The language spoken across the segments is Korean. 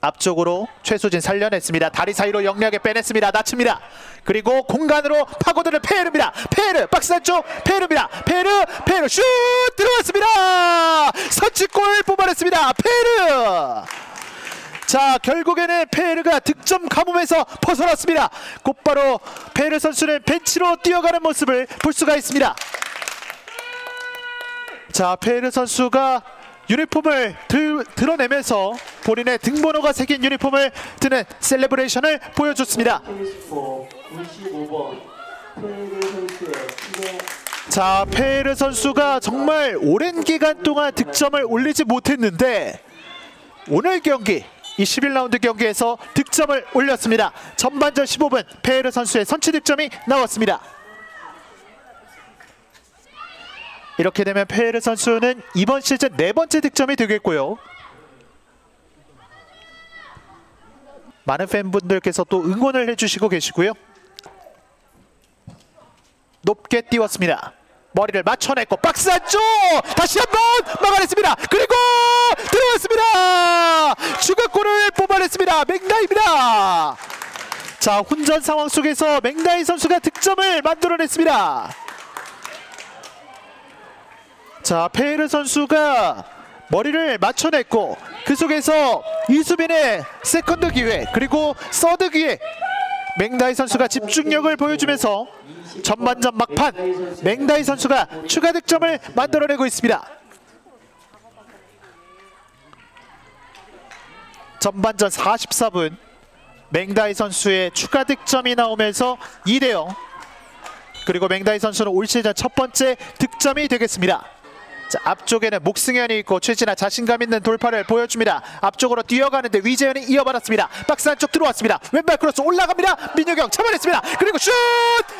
앞쪽으로 최수진 살려냈습니다. 다리 사이로 영리하게 빼냈습니다. 낮춥니다. 그리고 공간으로 파고드는 페르입니다. 페르 박스 안쪽 페르입니다. 페르 페르 슛 들어갔습니다. 선취골 뽑아냈습니다. 페르. 자 결국에는 페르가 득점 가뭄에서 벗어났습니다. 곧바로 페르 선수는 벤치로 뛰어가는 모습을 볼 수가 있습니다. 자 페르 선수가 유니폼을 들, 드러내면서 본인의 등번호가 새긴 유니폼을 드는 celebration을 보여줬습니다. KSPO 95번 페르 선수의 팀의 자 페르 선수가 정말 오랜 기간 동안 득점을 올리지 못했는데 오늘 경기 이 11라운드 경기에서 득점을 올렸습니다. 전반전 15분 페르 선수의 선취 득점이 나왔습니다. 이렇게 되면 페르 선수는 이번 시즌 네 번째 득점이 되겠고요. 많은 팬분들께서 또 응원을 해주시고 계시고요. 높게 띄웠습니다. 머리를 맞춰냈고 박스 안쪽 다시 한번 막아냈습니다. 그리고 들어왔습니다. 추가골을 뽑아냈습니다. 맹다입니다. 자 혼전 상황 속에서 맹다이 선수가 득점을 만들어냈습니다. 자 페르 선수가 머리를 맞춰냈고 그 속에서 이수빈의 second 기회 그리고 서드 기회 맹다이 선수가 집중력을 보여주면서 전반전 막판 맹다이 선수가 추가 득점을 만들어내고 있습니다. 전반전 44분 맹다이 선수의 추가 득점이 나오면서 2대0 그리고 맹다이 선수는 올 시즌 첫 번째 득점이 되겠습니다. 자, 앞쪽에는 목승현이 있고 최진아 자신감 있는 돌파를 보여줍니다. 앞쪽으로 뛰어가는데 위재현이 이어받았습니다. 박스 안쪽 들어왔습니다. 왼발 크로스 올라갑니다. 민효경 잡아냈습니다. 그리고 슛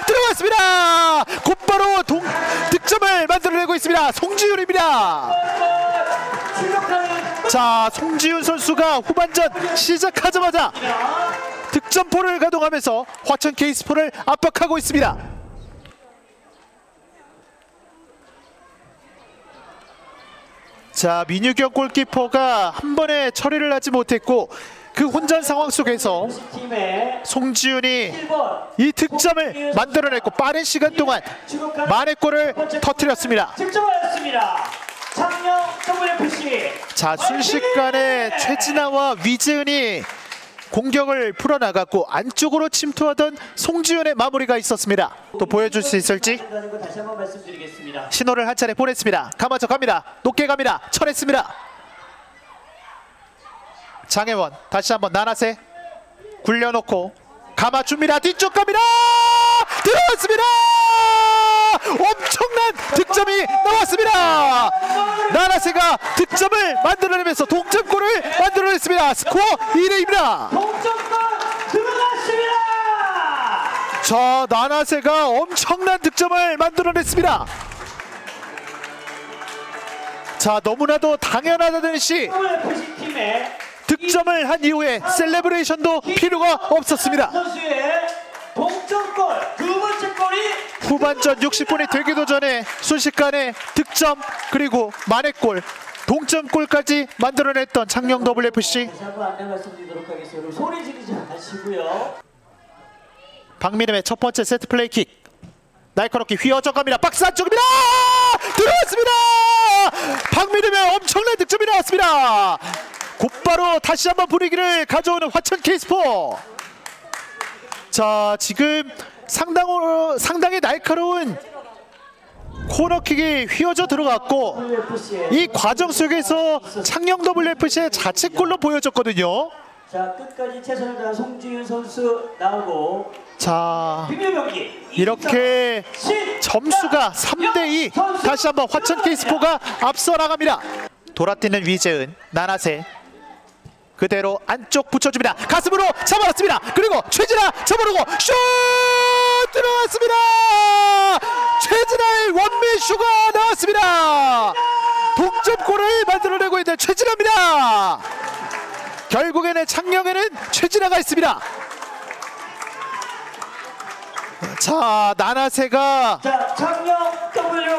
들어갔습니다. 곧바로 동, 득점을 만들어내고 있습니다. 송지윤입니다. 자, 송지윤 선수가 후반전 시작하자마자 득점포를 가동하면서 화천 케이스포를 압박하고 있습니다. 자 민유경 골키퍼가 한 번에 처리를 하지 못했고 그 혼전 상황 속에서 송지윤이 1번 이 득점을 만들어냈고 빠른 시간 동안 만회 골을 터뜨렸습니다. 자 순식간에 최진아와 위재은이 공격을 풀어나갔고 안쪽으로 침투하던 송지윤의 마무리가 있었습니다. 또 보여줄 수 있을지. 신호를 한 차례 보냈습니다. 감아서 갑니다. 높게 갑니다. 쳐냈습니다. 장혜원 다시 한번 나나세 굴려놓고 감아줍니다. 뒤쪽 갑니다. 들어왔습니다. 엄청난 득점이 나왔습니다. 나나세가 득점을 만들어내면서 동점골을 만들어냈습니다. 스코어 2대2입니다. 동점골 들어갔습니다. 자 나나세가 엄청난 득점을 만들어냈습니다. 자 너무나도 팀의 득점을 한 이후에 셀레브레이션도 필요가 없었습니다. 선수의 동점골 두 번째 골이 후반전 60분이 되기도 전에 순식간에 득점 그리고 만회골 동점골까지 만들어냈던 창녕 WFC. 박민음의 첫 번째 세트 플레이 킥 날카롭게 휘어져 갑니다. 박스 안쪽입니다. 들어왔습니다. 박민음의 엄청난 득점이 나왔습니다. 곧바로 다시 한번 분위기를 가져오는 화천 케이스포. 자 지금 상당으로 상당히 날카로운 코너킥이 휘어져 들어갔고 이 과정 속에서 창녕 WFC의 자책골로 보여졌거든요. 자 끝까지 최선을 다한 송지윤 선수 나오고 자 이렇게 점수가 3대2 다시 한번 화천 케이스포가 앞서 나갑니다. 돌아뛰는 위재은 나나세. 그대로 안쪽 붙여줍니다. 가슴으로 잡아놨습니다. 그리고 최진아 잡아놓고 슛 들어왔습니다. 최진아의 원맨쇼가 나왔습니다. 동점골을 만들어내고 있는 최진아입니다. 결국에는 창녕에는 최진아가 있습니다. 자 나나세가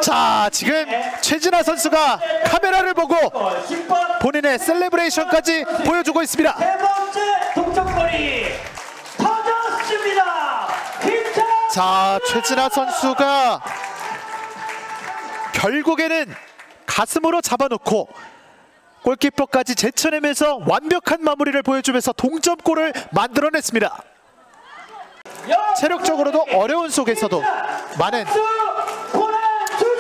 자 지금 최진아 선수가 카메라를 보고 골 10번. 본인의 셀레브레이션까지 보여주고 있습니다. 세번 번째 동점골이 자 최진아 선수가 결국에는 가슴으로 잡아놓고 골키퍼까지 제쳐내면서 완벽한 마무리를 보여주면서 동점골을 만들어냈습니다. 체력적으로도 어려운 속에서도 많은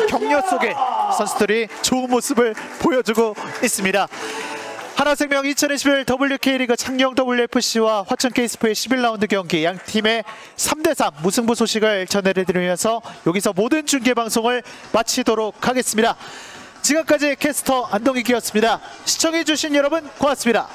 격려 속에 선수들이 좋은 모습을 보여주고 있습니다. 하나생명 2021 WK리그 창녕 WFC와 화천 케이스프의 11라운드 경기 양 팀의 3대3 무승부 소식을 전해드리면서 여기서 모든 중계 방송을 마치도록 하겠습니다. 지금까지 캐스터 안동익이었습니다. 시청해주신 여러분 고맙습니다.